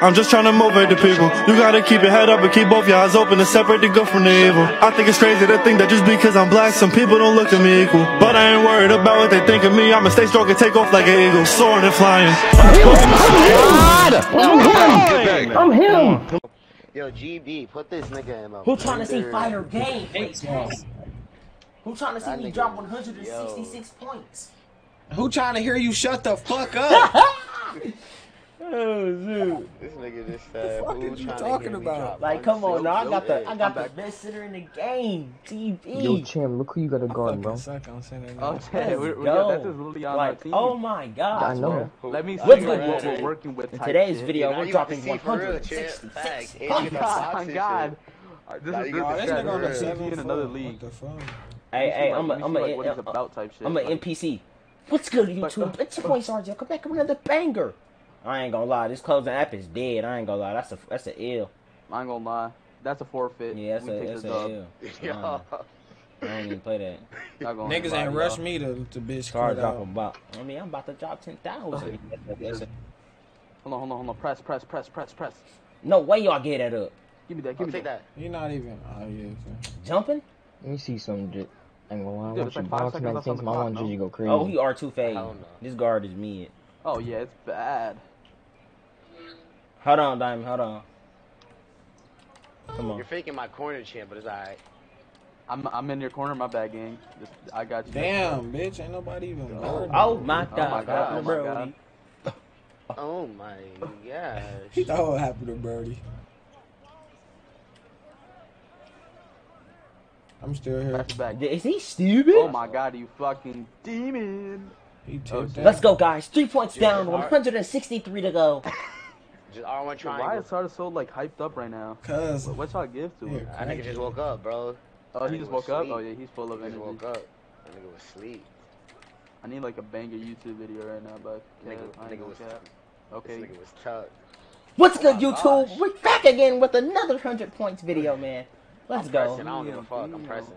I'm just trying to motivate the people. You gotta keep your head up and keep both your eyes open to separate the good from the evil. I think it's crazy to think that just because I'm black, some people don't look at me equal. But I ain't worried about what they think of me. I'ma stay strong and take off like an eagle, soaring and flying. I'm him. Yo, GB, put this nigga in my. Who trying to see blender. fire game face? Who trying to see me drop 166 points? Who trying to hear you shut the fuck up? Oh, This nigga just said, fuck who is you tryna talking hear about? drop Like, come on, now I got the I got the best sitter in the game. TV. Yo, Chim, look who you got to guard, bro. Suck on center. Oh, Let's we're, we're, go. that's just literally on our like, team. oh my god. I know. Let me see What's what good, what we're working with. In today's shit. video, Now we're you got to dropping see for real, champ. 166 Oh you get the God, God. This is this got is this Chad nigga on the Hurd. seven in another league. What the fuck? Hey, hey, I'm a, Let me I'm see, a, like, what he's I'm about type shit. I'm a NPC. What's good, YouTube? It's your boy Sarzzio. Come back with another banger. I ain't gonna lie, this closing app is dead. I ain't gonna lie, that's a that's a ill. I ain't gonna lie. That's a forfeit. Yeah, that's we a that's a dub. ill. Yo. I don't even play that. Niggas ain't rush me to, to bitch Car drop out. about. I mean, I'm about to drop ten thousand. Hold on, hold on, hold on. Press, press, press, press, press. No way y'all get that up. Give me that. I'll Give me take that. that. He not even. Oh yeah. okay. Jumping? Let me see some shit. I ain't gonna lie. Dude, Once it's you like five box seconds left on the my clock, one no? Go crazy. Oh, he R two fade. This guard is mid. Oh yeah, it's bad. Hold on, Diamond. Hold on. Come on. You're faking my corner champ, but it's alright. I'm I'm in your corner. My bad, gang. Just, I got you. Damn, bitch, ain't nobody even. guarding Oh me. Oh my Oh god. my God, oh my Bro, God. Oh my gosh. He thought what happened to Birdie. I'm still here. Press back. Is he stupid? Oh my god, you fucking demon. He Oh, tipped. Let's go, guys. Three points Yeah, down. 163 to go. Just R1 Why triangle. is Sarda so like hyped up right now? Cause What, what y'all give to him? That nigga just woke up, bro. Oh, he just was woke up. asleep. Oh yeah, he's full He of just energy. woke up. That nigga was asleep. I need like a banger YouTube video right now, but Nigga, I nigga was cap. This nigga was tucked. What's good, oh YouTube? gosh. We're back again with another 100 points video, man. Let's I'm go. pressing. I don't give a fuck. I'm pressing.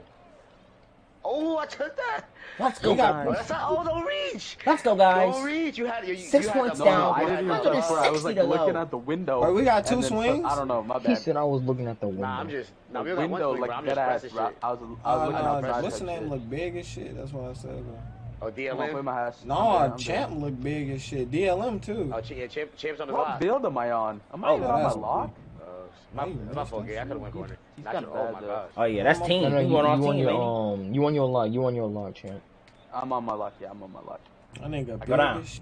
Oh, I took that. Let's go, got- guys. that's not. Oh, don't reach. Let's go, Don't guys. reach. You had you, you Six you points the down. ball. I didn't had even the look ball. for. I was like looking go. at the window. Wait, we got two and then- swings? I don't know. My bad. He bad. said I was looking at the window. Nah, I'm just. Nah, the we got one window swing, like bro. I'm just ass. pressing I shit. was, I was Oh, looking no, outside. what's the name look big as shit. That's what I said that. Oh, Come on, play DLM. my hash. No, I'm dead, Champ dead. look big as shit. DLM too. Oh, yeah, champ, champ's on the What block. build am I on? Am I Oh, even on my that's- lock? My, Hey, my that's fault, Gary. I could have went corner. He's Not kinda oh my gosh. Oh, yeah, that's team. No, no, You you, on you team, your um, you on your lock, you on your lock, champ. I'm on my lock. Yeah, I'm on my lock. I nigga big Go down. as.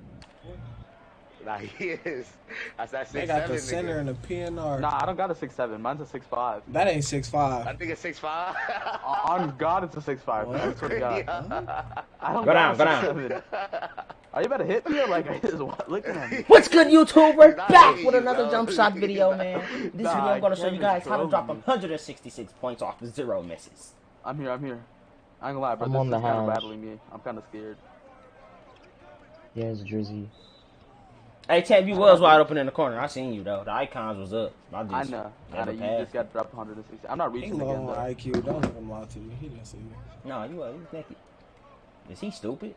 Nah, he is. That's that They got seven the center nigga. and the PNR. Nah, I don't got a six seven. Mine's a six five. That ain't six I think it's six five. On God, it's a six five. I swear to God. I don't Go got down, a go down. 6'7". Are you about to hit me or like are you just looking at me? What's good, YouTube? We're back with another jump shot video, man. This Nah, video, I'm going to show you guys how to drop 166 points off zero misses. I'm here. I'm here. I ain't gonna lie, bro. I'm this on is the kind of battling me. I'm kind of scared. Yeah, it's Drizzy. Hey, Tab, you was wide open in the corner. I seen you, though. The icons was up. I just I know. I know. You passed. just got dropped 160. I'm not reaching low again on though. IQ. Don't let him lie to you. He didn't see you. No, you was. He was naked. Is he stupid?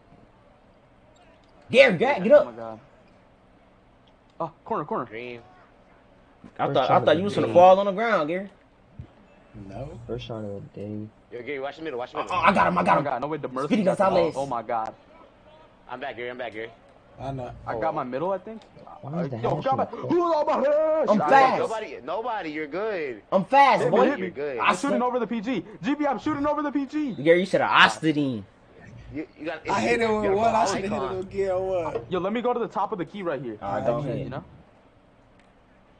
Gary, Gary, get Oh my up. god. Oh, corner, corner. Green. I First thought I thought you was gonna fall on the ground, Gary. No. First shot of the day. Yo, Gary, watch the middle. Watch the middle. Oh, middle. I got him. I Oh got my him. god, no way, the mercy. Speedy Gonzalez. Oh, oh my god. I'm back, Gary. I'm back, Gary. I know. I got my middle, I think. Why is the Yo, hash got my. in Who's on my hash? I'm fast. Nobody, nobody. You're good. I'm fast, Hit boy. You're good. I I'm shooting over the PG. GB, I'm shooting over the PG. Gary, you should have Ostadine. You, you got. I hit it with got what? I a should have hit it icon. with gear what? Yo, let me go to the top of the key right here. All right, I go can't, ahead. You know.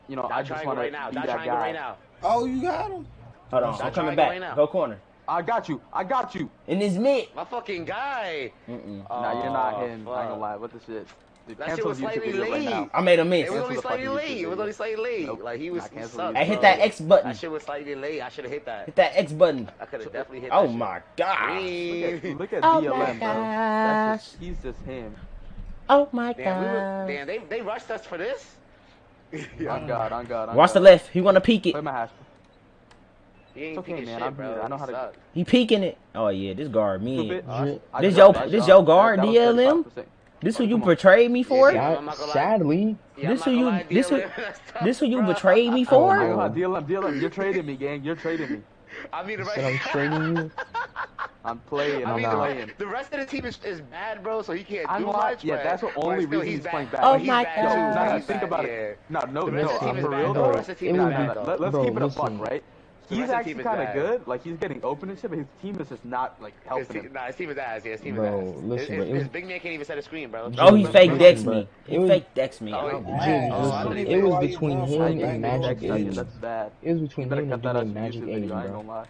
You know, Dot I just want to right now. be Dot that guy. right now. Oh, you got him. Hold on, Stop I'm coming trying to go back. right now. Go corner. I got you. I got you. In this mid. My fucking guy. Mm-mm. Oh, nah, you're not him. I ain't gonna lie. What the shit? Dude, That shit was YouTube slightly video right late. I made a miss. It was only slightly late. It was only slightly late. Nope. Like he was. Nah, he cancel sucked, the I hit that X button. That shit was slightly late. I should have hit that. Hit that X button. I could have definitely hit. Oh that shit. my god. Look at, look at Oh DLM, my bro. That's just, he's just him. Oh my Damn, we were, god. damn, they they rushed us for this. On God, on God. On Watch the left. He wanna peek it. Play my hash. He ain't It's okay, peeking man, shit, I'm bro. here. I know how to- He peeking it. Oh yeah, this guard me. Stupid. Dri- I This yo, this shot. your guard, That- that was DLM? 35%. This who you betrayed me for? Yeah, Sad- I'm not sadly, Yeah, This I'm who you- this who- DLM, that's tough, This who you betrayed me Oh, for? no. Come on, DLM, DLM, you're trading me, gang. You're trading me. I mean, the said I'm rest- trading you. I'm playing. I I'm mean, not. the, playing. the rest of the team is, is bad, bro. So he can't I'm do not- much. yeah, but- that's the but only still, reason he's bad. playing bad. Oh he's my bad. God. Nah, nah, think bad, about yeah. it. No, no, The no. rest of the I'm for real bad, though. though. The rest of the team It is bad, bad. Let, let's keep it a buck, right? The He's rest of the actually kind of good. Like he's getting open and shit, but his team is just not like His helping team, him. nah, his team is ass. Yeah, his team Bro, is ass. listen, his, bro, his, was- his big man can't even set a screen, bro. Oh, he fake decks me. He was- fake decks me. Oh, Oh, he- Oh, I it was between him and Magic goal? That's, Aiden. that's bad. It was between him and that out Jimmy of and Magic YouTube video. I Aiden, ain't bro.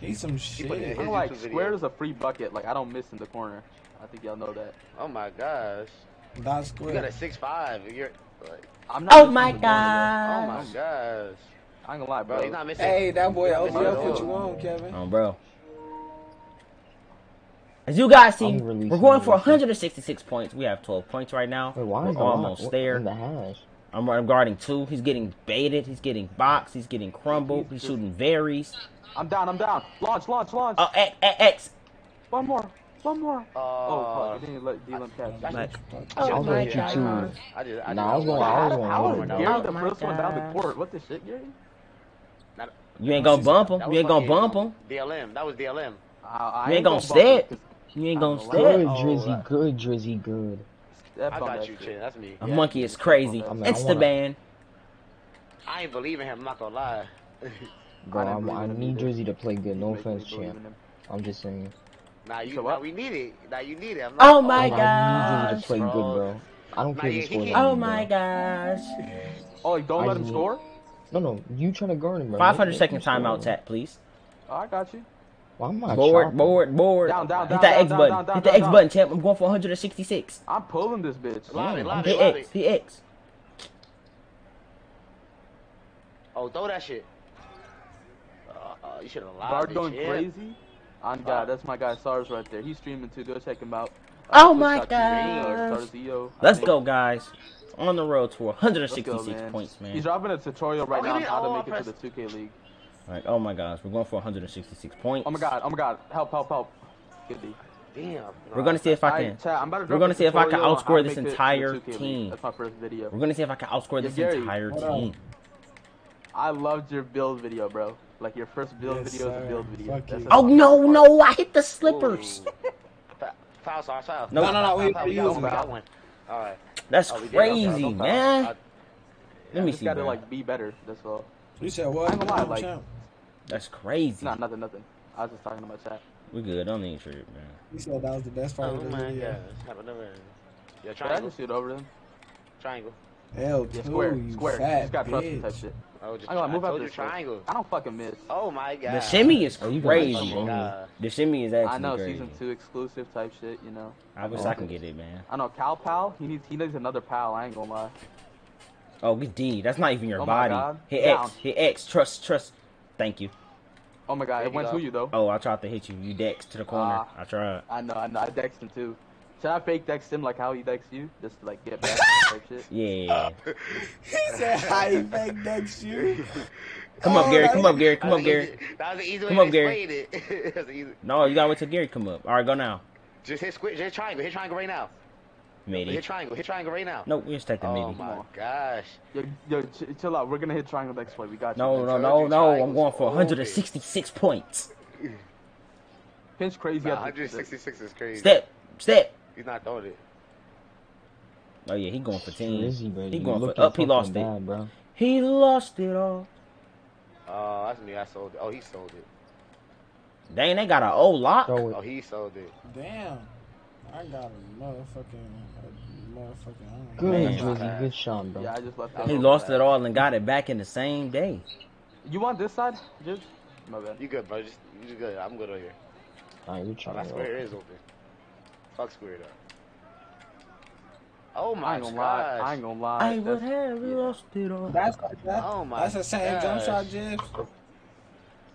He's some shit. in I'm like YouTube square is a free bucket. Like I don't miss in the corner. I think y'all know that. Oh my gosh. Dot You got a square. six five. You're like, I'm not oh my in the corner, oh my gosh, bro. I ain't gonna lie, bro. bro. He's not missing. Hey, that boy He's not missing at OBF put you on, Kevin. Oh, bro. As you guys see, we're going for 166 points. We have 12 points right now. Wait, why we're is almost lock there. the hash? I'm, I'm guarding two. He's getting baited. He's getting boxed. He's getting crumbled. He's shooting varies. I'm down. I'm down. Launch, launch, launch. Oh, X, X, X. One more. One more. Uh, oh, fuck. You didn't let Dylan catch. Like, I just- my I just- God. I just, I Nah, I was just- going- I How, was how, going how hard, is bro. Gary Oh the my first one down the gosh. court? What the shit, Gary? You ain't gonna bump him. That You was ain't gonna fucking bump him. DLM. That was DLM. I, I You ain't gonna bump step. him 'cause You ain't gonna don't step. Good, Oh, Drizzy, good, Drizzy, good. Step I on got you. Chin. That's me. A Yeah. monkey is crazy. I mean, I Insta ban. I ain't believing him. I'm not gonna lie. Bro, I, I'm, I need. Drizzy to play good. No offense, champ. I'm just saying. now you, So now what? we need it. Now you need it. I'm Oh not, my I need Drizzy to play good, bro. I don't Nah, care yeah, if he he scores. Oh my bro. gosh. Oh, don't I let him need- score? No, no, you trying to guard him, bro. 500 Make- second make him score, timeout bro. tap, please. Oh, I got you. Why am I Board, chopping? board, board. Down, down, Hit that down, X down, button. down, down, Hit the down, X down. button, champ. I'm going for 166. I'm pulling this bitch. Lob it, Damn, lob Hit it, X. Hit X. Oh, throw that shit. Uh, uh, you should have Bard allowed going it. crazy. On uh, God, that's my guy SARS right there. He's streaming too. Go check him out. Uh, oh my dot TV, or uh, gosh. Sarzzio, I Let's go, guys. On the road to 166 go, man. points, man. He's dropping a tutorial right Oh, now on how to oh, make it to the 2K League. Like, oh my gosh, we're going for 166 points. Oh my God, oh my God, help, help, help. Good D. Damn. We're gonna see if I can. Alright, chat, I'm about to We're gonna see if I can tutorial on how outscore this make it to the entire team. That's my first video. We're gonna see if I can outscore this entire team. I loved your build video, bro. Like your first build Yes, video is a build video. Fuck That's you. a- Oh no, no! I hit the slippers. Foul, foul, foul. No. No, no, foul, no, we- foul, we we got one, we got one. All right. That's Oh, we. Okay, crazy, okay. man. I- Let me see, gotta bro. like be better. That's all. You said what? I ain't gonna lie, like- Champ? That's crazy. Nah, nothing, nothing. I was just talking to my chat. We good. Don't need trip, man. You said that was the best part Oh of the my video. gosh. Have another. Yeah, But I triangle. can shoot over them. Triangle. L2, Yeah, square, you square. fat just got trust me bitch. type shit. Oh, just I gotta move I out told this you triangle. I don't fucking miss. Oh my god. The shimmy is Oh, crazy. the Oh shimmy. my god. The shimmy is actually I know crazy. season two exclusive type shit. You know. I wish I can get it, man. I know Cal Pal. He needs he needs another pal. I ain't gonna lie. Oh, good D. That's not even your Oh body. God. Hit Down. X. Hit X. Trust, trust. Thank you. Oh my god, There it went go. to you though. Oh, I tried to hit you. You dex to the corner. Ah. I tried. I know, I know. I dexed him too. Should I fake text him like how he texts you? Just to, like get back type shit. Yeah. He said, "How you fake next you?" Come up, Oh, Gary. Come up, Gary. Come up, Gary. That was the easy way Come to up, Gary. explain it. That's easy. No, you gotta wait till Gary come up. All right, go now. Just hit square. Just triangle. Hit triangle right now. Midi. Hit triangle. Hit triangle right now. No, we just take the Oh my gosh. Yo, yo, ch- chill out. We're gonna hit triangle next play. We got you. No, no, no, no. I'm going for open. 166 points. Pinch crazy. Nah, 166 is crazy. Step, step. He's not throwing it. Oh yeah, he going for 10. Drizzy, bro. He you going for up. He fucking lost it. bad, bro. He lost it all. Oh, that's me. I sold it. Oh, he sold it. Dang, they got an old lock. Oh, he sold it. Damn, I got a motherfucking, a motherfucking. Good, know. Drizzy. Good shot, bro. Yeah, I just left. He that He over lost that. it all and got it back in the same day. You want this side, Jibs? My bad. You good, bro? Just you just good. I'm good over here. Alright, you Oh, trying that to square is open. Fuck square though. Oh I my ain't gonna gosh. lie. I ain't gonna lie. I would That's- have yeah. lost it all. That's like that. Oh my That's the same jump shot, Jibs.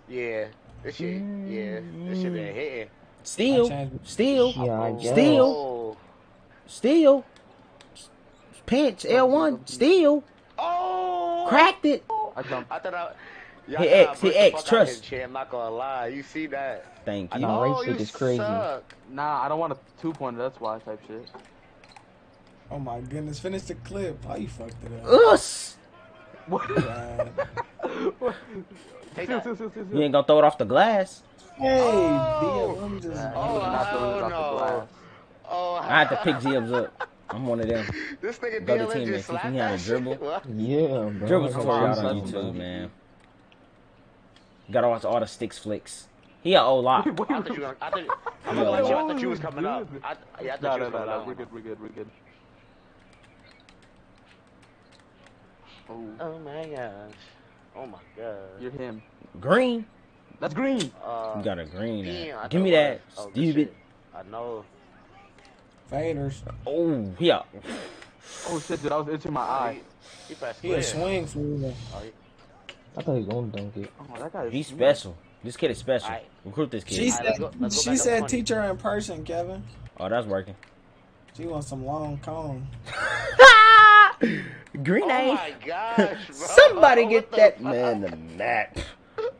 Yeah. This shit. Yeah. This shit been hitting. Still, I changed- still, Yeah, I. Still. Oh. still. Pinch L1. Still Oh. cracked it. I jumped. I thought I. Y'all Hit thought hit X, trust. him, I'm not gonna lie. You see that? Thank I you. Nah, know right stick you is crazy. suck. Nah, I don't want a two pointer. That's why type shit. Oh my goodness, finish the clip. How you fucked it up? Us. What? That. seal, You ain't gonna throw it off the glass. Hey, Oh. Dia, just. Nah, Oh, not throwing it off the oh, hell glass. no. Oh, I had to pick Jibs up. I'm one of them. This nigga Go to Dylan team just and slapped he had a dribble. What? Yeah, bro. Dribble That's tutorial what out I'm on YouTube, bro. man. Gotta watch all the sticks flicks. He a old lot. Wait, wait, I thought you were. I thought. I'm gonna let you. I Oh, thought you was you coming up. I, yeah, I thought No, you no, was no, coming no. up. We're good, we're good, we're good. Oh, Oh my gosh. Oh my god. you're him. Green. That's green. Uh, You got a green. damn, Give me that, it was- oh, stupid. I know. Faders. Oh, yeah. Oh shit, dude, I was itching my eye. He pressed He a clear. swing for you. Oh, he- I thought he was gonna dunk it. Oh, that guy is He's smooth. special. This kid is special. Alright. Recruit this kid. She Alright, let's said, go- let's go she said 20. teach her in person, Kevin. Oh, that's working. She wants some long cone. Green Oh ain't. my gosh, bro. Somebody What get that man the map.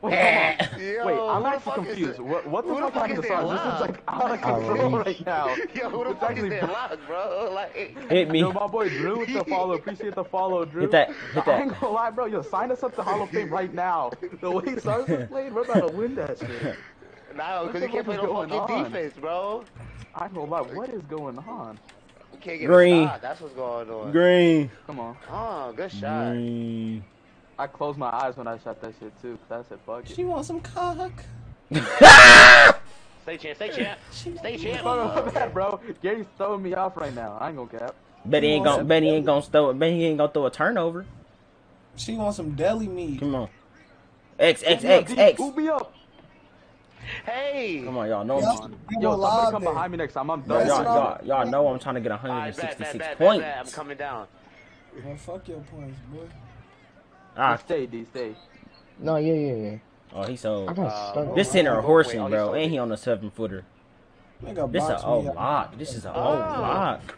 Wait, Yo, Wait, I'm who the actually confused. What, what the Who the fuck fuck is that Sarge? This is like out of control really? right now. Yo, who the It's fuck actually is that loud, bro? Like, Hit me. Yo, my boy Drew with the follow. Appreciate the follow, Drew. Hit that. Hit I ain't gonna lie, bro. Yo, sign us up to Hall of Fame right now. The way Sarge is playing, we're about to win that shit. no, because the you can't play fuck is no fucking on? defense, bro. I ain't gonna lie. What is going on? Can't get Green. a shot. That's what's going on. Green. Come on. Oh, good shot. Green. I closed my eyes when I shot that shit too. Cause I said, fuck it. She wants some cock. Stay champ, stay champ, stay champ. Fuck my bad, bro. Gary's throwing me off right now. I ain't gonna cap. Bet he ain't gonna. Bet he ain't gonna throw it. Bet he ain't gonna throw a turnover. She wants some deli meat. Come on. X X X X. up, X D. X. Hoop me up. Hey. Come on, y'all know. Yo, I'm, give Yo, somebody come behind me next time. I'm y'all, done. Y'all, y'all, y'all know I'm trying to get All right, bet, bet, 166 bet, bet, points. bet. I'm coming down. Man, fuck your points, boy. Ah, Stay, D. Stay. No, yeah, yeah, yeah. oh, he's I so. got Uh. This Oh, center a horsing, oh, bro, sold and he on a seven footer. Nigga This a box old lock. This is a Oh. old lock.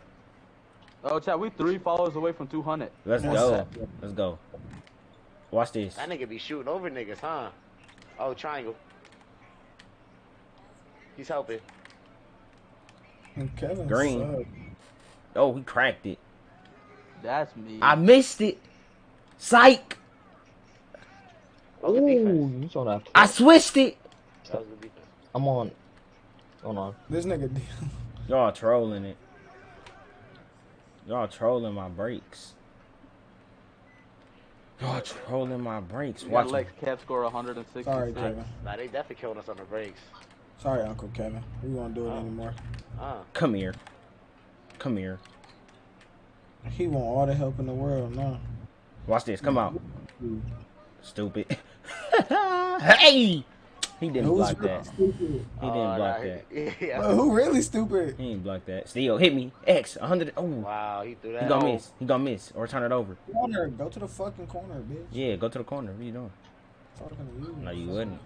Oh, chat. We three followers away from 200. Let's Yes, go. sir. Let's go. Watch this. That nigga be shooting over niggas, huh? Oh, triangle. He's helping. Kevin Green. suck. Oh, he cracked it. That's me. I missed it. Psych. Oh, good defense. Ooh, you saw that. I switched it. That was good. I'm on. Hold on. This nigga. Y'all trolling it. Y'all trolling my brakes. Y'all trolling my brakes. We got Watch Lex me. cap score 160. Sorry, Kevin. Nah, they definitely killing us on the breaks. Sorry, Uncle Kevin. We won't do it Oh. anymore. Uh, Come here. Come here. He want all the help in the world now. Watch this. Come out. Stupid. hey! He didn't Who's block really that. stupid? He didn't oh, block nah, that. he- Yeah. But who really stupid? He didn't block that. Steal. Hit me. X. 100. Oh. Wow, he threw that. He gonna miss. He gonna miss. Or turn it over. Corner. Go to the fucking corner, bitch. Yeah, go to the corner. What are you doing? You. No, you wouldn't.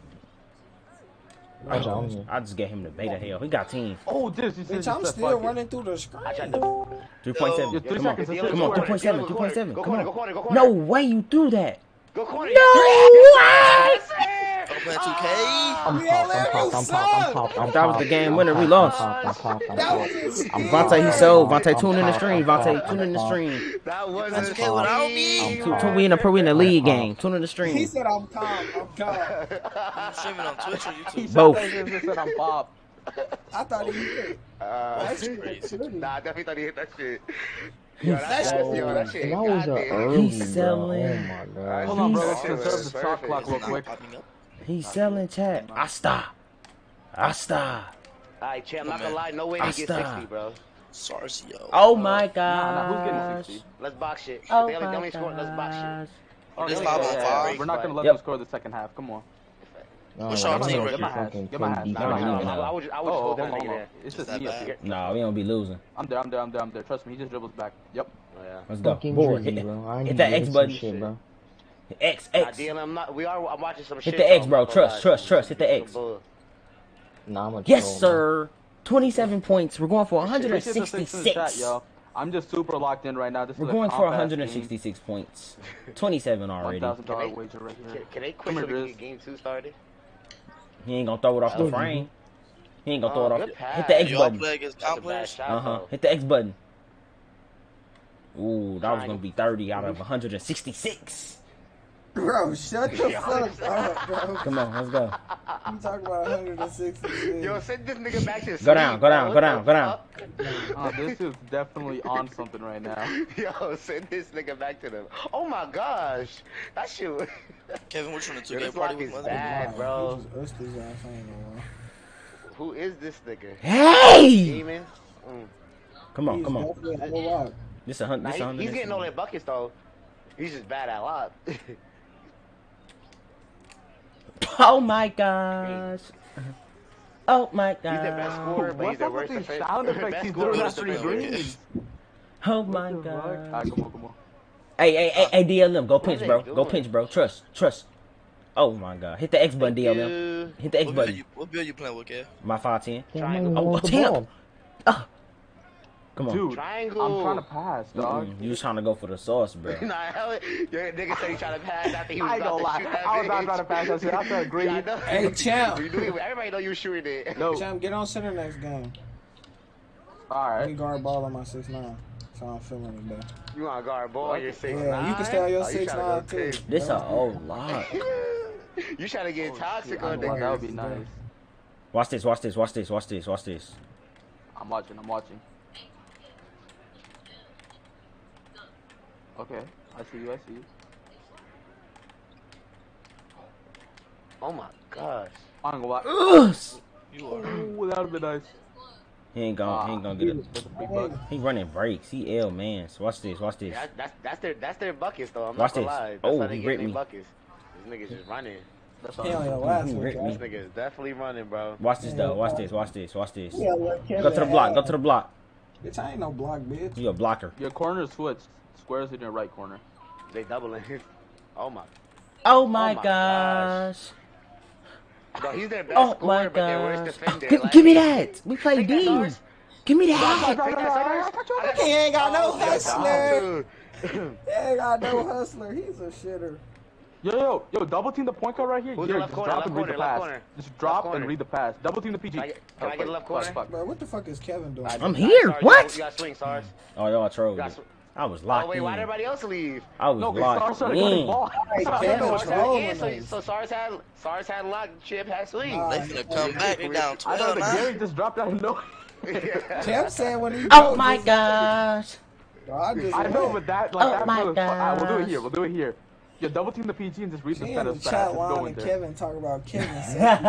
I'm here. I just get him the beta hell. He got team. Oh, this. You said Bitch, I'm still fuck running through the screen. I tried to. 3.7. Yo, three Come on. seconds, Come on. corner, 3.7. 3.7. Come corner, go on. corner, go corner. No way you do that. Go corner. No way! Open 2K. I'm popped. I'm popped. I'm popped. I'm popped. I'm That was the game winner. We lost. I'm popped. I'm popped. I'm popped. was a I'm steal. Vontae, he sold. Vontae, tune in the stream. Vontae, tune in the stream. That was That's a okay without me. Tune, tune, we in the pro, we in the league game. Tune in the He stream. said I'm calm. I'm calm. I'm streaming on Twitch or YouTube. Both. he said I'm Bob. I thought he did. Uh, That's crazy. Nah, I definitely thought he hit that shit. Yo, that, That's- that's, yo, that shit. That was a early, He's selling. Oh my god. Hold on, bro. He's- Let's conserve the shot clock real quick. Popping up. He's selling chat. Asta. Asta. Alright, champ, I'm not gonna lie, no way to get 60, bro. Sarzzio. Oh my Nah, nah, who's getting gosh. 60? Let's box shit. Oh they only, they my only scored, let's box shit. Oh, This yeah, five yeah, on five. We're not gonna let Yep. them score the second half. Come on. No, What's no, our team record? Get my hat. Get Nah, my nah, hat. nah, can't nah, I would just, I Oh, would just hold go on, hold on. there. It's just me up here. Nah, we don't be losing. I'm there, I'm there, I'm there, I'm there. Trust me, he just dribbles back. Yep. Oh, yeah. Let's go. Fucking Board. drizzy, Hit, hit that X button. shit, bro. X, Nah, X. DLM, I'm not, we are, I'm watching some Hit shit. the X, bro. Trust, trust, trust. Hit the X. bull. Nah, I'm a Yes, troll, bro. sir. 27 points. We're going for Appreciate the six in the chat, 166. yo. I'm just super locked in right now. This We're is going for comp-ass 166 points. 27 already. $1,000 Can they- wager right Can, here. can they Come quit so here, we can get game two started? He ain't gonna throw it off the Oh, frame. He ain't gonna Oh, throw it off. good Hit the X button. play against That's a comp bad players? shot, Uh huh. Hit the X button. Ooh, that was gonna be 30 out of 166. Bro, shut the fuck up, bro. Come on, let's go. You talking about 166. Yo, send this nigga back to. Go down, go down, go down, go down. Oh, this is definitely on something right now. Yo, send this nigga back to them. Oh my gosh, that shit. was- Kevin, which one? The Yo, 2K this party with is mother? bad, bro. He just used his ass, I ain't gonna lie. Who is this nigga? Hey! Demon. Mm. Come on, He's come on. definitely a whole. This a hundred. Nah, This he- a hundred. he's getting all their buckets though. He's just bad at lot. Oh my gosh. Oh my He's their best gosh. scorer, but he's What's their up with worst these sound effects he's scorer, doing worst after he defense. Oh my What the fuck? gosh. Alright, come on, come on. Hey, hey, hey, hey, DLM, go pinch, bro. Go pinch, bro. Trust, trust. Oh my god. Hit the X button, Thank DLM. you. Hit the X What build, button. you, what build you playing with, Kev? My 510. Triangle. Oh, damn. Ah. Come on. Dude, Triangle. I'm trying to pass, dog. Mm-mm. You was trying to go for the sauce, bro. Nah, hell, your nigga said he trying to pass after he was I ain't about gonna to lie. shoot that I was not trying to pass that shit. I tried to green. Yeah, I know. Hey, champ. You knew. Everybody know you was shooting it. No. Champ, get on center next game. Let me Alright. guard ball on my 6'9. So I'm feeling it, though. You want to guard ball? You're six Yeah, you can stay on your 6'9 too. This a old lot. You trying to get toxic I on know, that would be nice. Watch this, watch this, watch this, watch this, watch this. I'm watching, I'm watching. Okay, I see you, I see you. Oh my gosh. I ain't gonna lie. Ugh. You are. Ooh, that would be nice. He ain't gonna, he ain't gonna get it. A. He running breaks. He L man. So watch this, watch this. That, that's that's their that's their buckets though. I'm Watch not gonna this. lie. That's Oh, how they he get ripped their me. buckets. This nigga's just running. That's He on your all. last He one, ripped Josh. This nigga is definitely running, bro. Watch this though. Watch this, watch this, watch this. Yeah, look, Go to the block, go to the block. Bitch, I ain't no block, bitch. You a blocker. Your corner switch. Squares in your right corner. They doubling. Oh my. Oh my, oh, my gosh. Bro, he's their best Oh scorer, my but their worst gosh. defender. Give, Like, give me that. We play Take D. Give me that. that, He ain't got no Oh, yes, hustler. He ain't got no hustler. He's a shitter. Yo, yo, yo, double team the point guard right here. Who's Here, the left just corner, drop and read the corner, left pass. corner. Just drop and read the pass. Double team the PG. Can I get- can I oh, get left corner? fuck. Bro, what the fuck is Kevin doing? Alright, I'm here. you What? gotta- You got swing, Sarge. Oh, y'all You trolled. got it. sw- I was Oh wait, in. why'd everybody else leave? I was No, locked Star in. ball. Hey, Star Kevin started was getting Sarge ball. had, trolling so, so SARS had SARS had lock, Chip had swing. Nah, They finna come back. They down I know 12 the. Gary just dropped out of nowhere. Champ said when he Oh broke, my gosh. Bro, I I know, but that like Oh that my was fun. We'll do it here. We'll do it here. Yeah, double team the PG and just read the She in the status chat Just line and there. Kevin talk about Kevin said.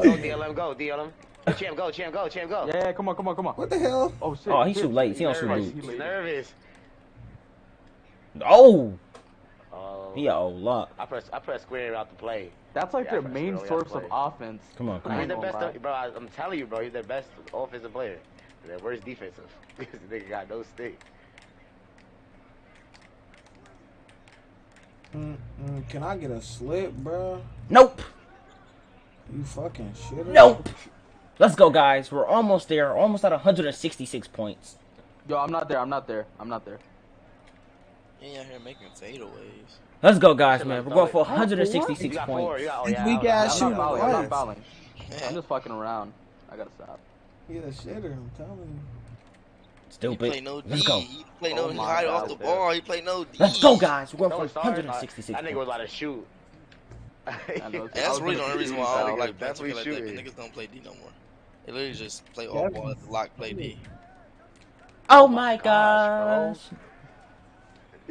Go DLM, go DLM. Champ, go, champ, go, champ, go. Yeah, yeah, come on, come on, come on. What the hell? Oh shit. Oh, he shit. shoot late. He don't shoot nervous. He's nervous. Oh, Oh, he a old lot. I press I press square out the play. That's like Yeah, their main source of offense. Come on, come I He's ain't the best, lie. bro. I, I'm telling you, bro. He's their best offensive player. Their worst defensive. this nigga got no stick. Mm, mm, can I get a slip, bro? Nope. You fucking shit. Nope. Let's go, guys. We're almost there. Almost at 166 points. Yo, I'm not there. I'm not there. I'm not there. He ain't out here making fadeaways. Let's go, guys, man. We're going for 166 got four. Points. got, oh, This yeah, weak I- ass I- I'm shooting not fouling. I'm not fouling. Yeah. I'm just fucking around. I gotta stop. He's a shitter, I'm telling you. He play Stupid. no D. Let's go. He play Oh no. He my hide God, off the dude. ball. He play no D. Let's go, guys. We're going No, for sorry, 166 That nigga was points. about to shoot. I was that's really the only reason why I don't like playing definitely 2K like that. 'cause. Niggas don't play D no more. They literally just play off ball at the lock, play D. Oh, oh my gosh, gosh.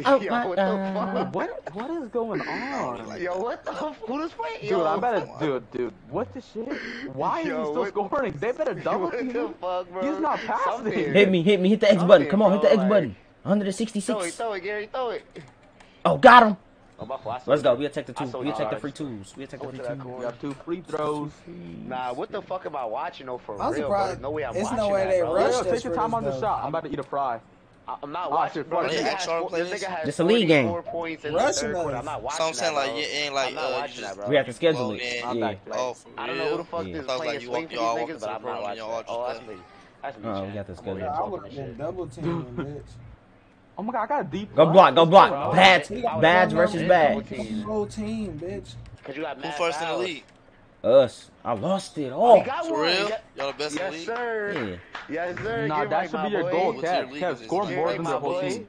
Oh Yo, my what God. the fuck? What? What is going on? like Yo, what the fuck? Who this playing? Dude, Yo, I better, come on. dude, dude, what the shit? Why is Yo, he still what- scoring? They better double what team the fuck, bro? He's not passing. Something. Hit me, hit me, hit the X Something, button. Come on, hit the X like- button. Throw it, 166. throw it, Gary, throw it. Oh, got him. Oh, my fault. Let's go. We'll take the two. We'll you take the free twos. We'll take the free twos. We corner. got two free throws. Nah, what the fuck am I watching though for I'm real? surprised- Bro? No way I'm it's watching no way that, they bro. Yo, rushed yo, take your time on the shot. I'm about to eat a fry. I- I'm not Oh, watching, bro. This nigga has four- this nigga has This a league game. points in the Rushing third quarter. I'm not watching So I'm saying that, like bro. you ain't like I'm not uh, you watching that, bro. We have to schedule it. yeah. I'm Yeah. back. oh for I don't know who the fuck Yeah. this Sounds playing like you swing walk- for these niggas, but I'm not watching that. Oh, that's me. That's me. Oh, we got this I'm good. over here Yeah, I would have been double teaming, bitch. Oh my god, I got a deep. Go block. Go block. bro. Bads. I Bads versus if bad. double team. Whole team, bitch. Cause you got Who mad first in the league? Us. I lost it. He Oh. For real? Y'all the best in the Yes, league? sir. Yeah. Yes, sir. Nah, Get that right, should be your boy. goal, What's your Kev. Kev, score more than the whole team.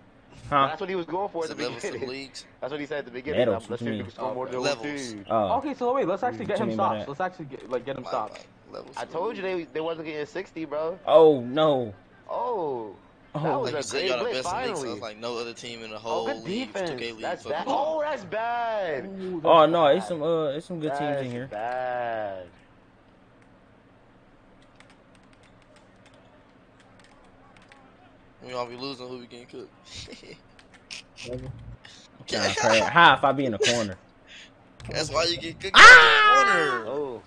Huh? That's what he was going for at the the levels for the beginning. That's what he said at the beginning. Medals, I'm- Let's see if you can score more than one Levels. team. Oh. Okay, so wait, let's actually get him stops. Let's actually get like get him stops. I told you they they wasn't getting 60, bro. Oh no. Oh. That Oh. was Like you a said, great y'all the best in league, so it's like no other team in the Oh, whole good league, 2K defense. league. That's fucking bad. Oh, that's bad. Ooh, that's Oh no, bad. it's some uh it's some good teams in here. bad. We all be losing. Who we getting cooked? Whatever. Nah, crazy. How if I be in the corner? That's why you get cooked Ah! in the corner. Oh.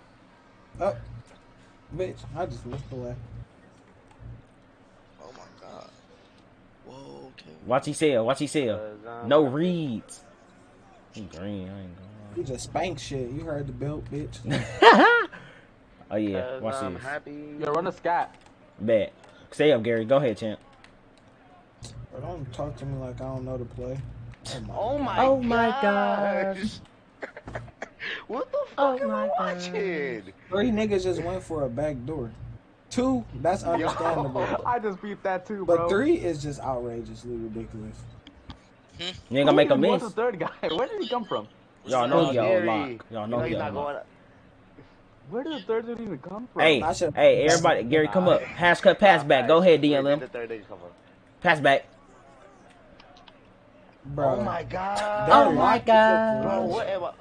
Oh. Bitch, I just missed the way. Oh my god. Whoa. Okay. Watch he sell. Watch he sell. Uh, 'Cause I'm No happy. reads. He green. I ain't going. You just spank shit. You heard the belt, bitch. oh yeah. Watch I'm this. happy. Yeah, run a scat. Bet. Stay up, Gary. Go ahead, champ. But don't talk to me like I don't know the play. Oh my Oh my gosh. what the Oh fuck am my I God. watching? Three niggas just went for a back door. Two, that's understandable. I just beat that too, But three is just outrageously ridiculous. Hmm? You ain't gonna make a Who even miss. the third guy? Where did he come from? Y'all know he all Gary. lock. Y'all know you know he he's all not lock. going. Where did the third dude even come from? Hey, hey, everybody, Gary, come up. Hash cut, pass back. Go ahead, DLM. The third nigga come from? Pass back. Bro, Oh my god. Oh my God. Bro, low. what am I?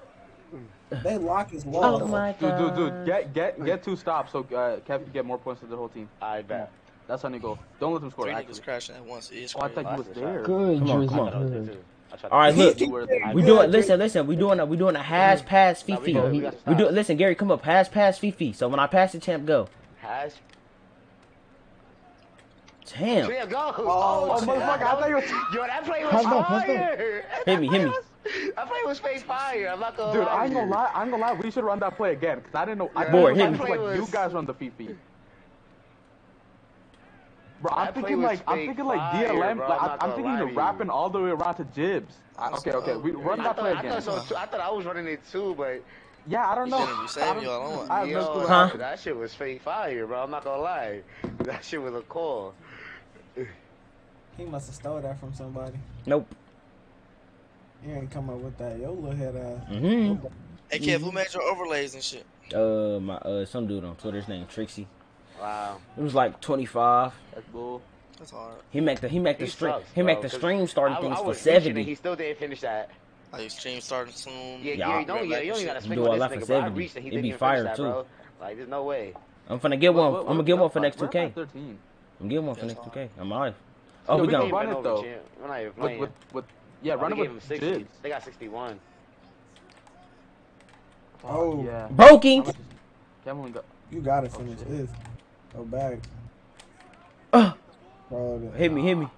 They lock is low. Oh my Dude, god. dude, dude, get get get two stops so uh, Kev can get more points than the whole team. I bet. That's how you go. Don't let them score. Three Actually. niggas crashing at once. It's Oh, I crazy. thought he was there. Good, Come on, come on. I thought it was good. there, too. I tried to- All right, look. He were there. We doing listen, listen. We doing a we doing a hash pass Nah, we Fifi. good, we got We do listen, Gary, come up. Hash pass Fifi. So when I pass the champ, go. Hash. Damn. Yeah, go. Oh, Oh, shit. motherfucker, I thought you was. Yo, that play was Pass back, pass back. fire. Hit me, hit me. That play was face fire. I'm not gonna Dude, lie. I'm to gonna lie. I ain't gonna lie. We should run that play again because I didn't know. I Yeah, Boy, thought hit was like you guys run the Fifi. Bro, I'm That thinking like I'm thinking like fire, DLM. bro. like, I'm I'm, not I'm gonna thinking lie the to you. wrapping all the way around to Jibs. I, okay, okay, we uh, run I that thought, play I again. thought so too. I thought I was running it too, but Yeah, I don't know. shouldn't be saving I don't- y'all. I have no yo, clue Huh? that shit was fake fire, bro. I'm not gonna lie. That shit was a call. He must have stole that from somebody. Nope. He ain't come up with that. Yo, little head ass. Mm-hmm. Hey, Kev, who made your overlays and shit? Uh, my uh, some dude on Twitter. His name Trixie. Wow. It was like 25. That's bull. That's hard. He make the he make the stream he make bro, the 'cause stream starting I, things I for 70. he still didn't finish that. Like stream starting soon. Yeah, Yeah, yeah, you don't, yeah, you don't even gotta shit. swing with this nigga, bro. I reached and he It'd didn't be fire, finish that, too. bro. Like, there's no way. I'm finna get one. I'm gonna get one for next 2K. at 13. I'm getting one for next 2K. I'm live. Oh, we we got can run it, though. We're not even With, playing. with, with, yeah, Oh, run they it gave him with 60. Jibs. They got 61. Oh. yeah. broken. Kevin only got. You gotta Oh, finish shit. this. Go back. Uh, Bro, the- hit me, hit me.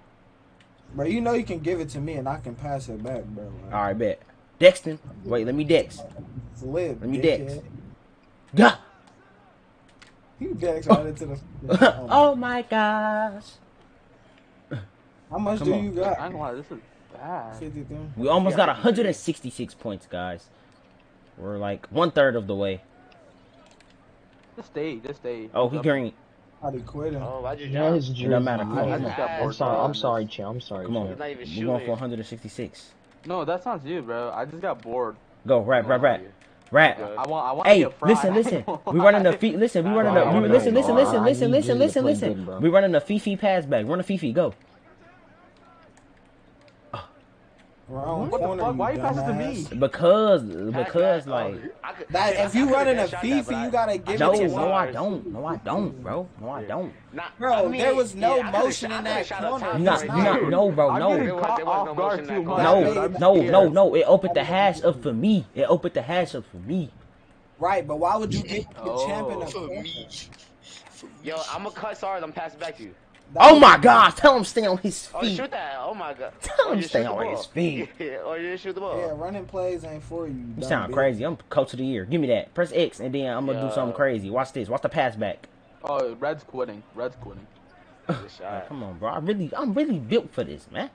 bro, you know you can give it to me and I can pass it back, bro. Like, All right, bet. Dexton. Wait, let me dex. It's lit. Let me dickhead. dex. Gah. You dex right into the. oh my gosh. How much Come do on. you I got? ain't gonna lie, this is bad. 53. We almost Yeah. got 166 points, guys. We're like one third of the way. Just stay, just stay. Oh, he green. How they quit him? Oh, why'd you Yeah, jump? it's It don't matter. Drizzy. Come on, I come just on. got I'm sorry. I'm sorry, Chill. I'm sorry. Come on. Not even We're going for 166. No, that sounds you, bro. I just got bored. Go, rap, rap, rap. Rap. I want, I want Hey, to get fried. listen, listen. We running the feet. Listen, we running the. We, listen, listen, listen, listen, listen, listen, listen. We running the Fifi pass back. Run a Fifi. Go. Wrong What the fuck? Why you pass it to dumbass. me? Because, Pass because back. like. Oh, I could- That if you could've running a shot FIFA, you gotta give No, it to no, I don't. No, I don't, bro. No, I don't. Nah, Bro, I mean, there was no yeah, motion in that corner. top You not, right you not, no, bro, I'm no. There was- there was no guard too in that much. No, That I'm made- no, no, no. It opened the hash up for me. It opened the hash up for me. Right, but why would you give oh. the champion champ in a For me. Yo, I'm gonna cut SARS. I'm passing it back to you. That Oh was- my God! tell him stay on his feet. Oh, feet. shoot that. Oh my god. Tell Or him just stay on his feet. Yeah, or you just shoot the ball. Yeah, running plays ain't for you. You sound bitch. crazy. I'm coach of the year. Give me that. Press X and then I'm gonna do something crazy. Watch this. Watch the pass back. Oh, Red's quitting. Red's quitting. Good shot. Come on, bro. I really, I'm really built for this, man.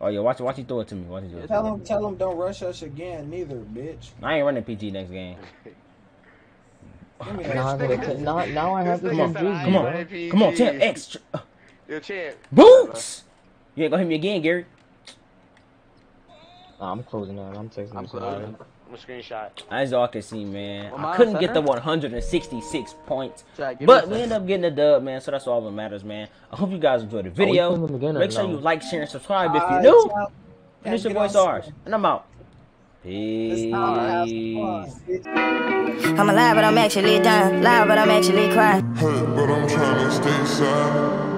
Oh yeah, watch watch you throw it to me. Watch you throw it. To Tell me. him, tell him, don't rush us again, neither, bitch. I ain't running PG next game. Give me Now I that. gotta t- now, now I have to This take nigga said, Juju, I Come on, come on, ten extra Yo, champ. boots. You ain't gonna hit me again, Gary. Nah, I'm closing out. I'm texting I'm this guy. closing. I'm a screenshot. As y'all can see, man, Well, I couldn't was get the 166 points, Jack, but we end up getting the dub, man. So that's all that matters, man. I hope you guys enjoyed the video. putting them again or Make sure no? you like, share, and subscribe if you're new. child. And it's your Get boy on and I'm out. Peace. I'm alive, but I'm actually dying. Live, but I'm actually crying. hurt, but I'm trying to stay silent.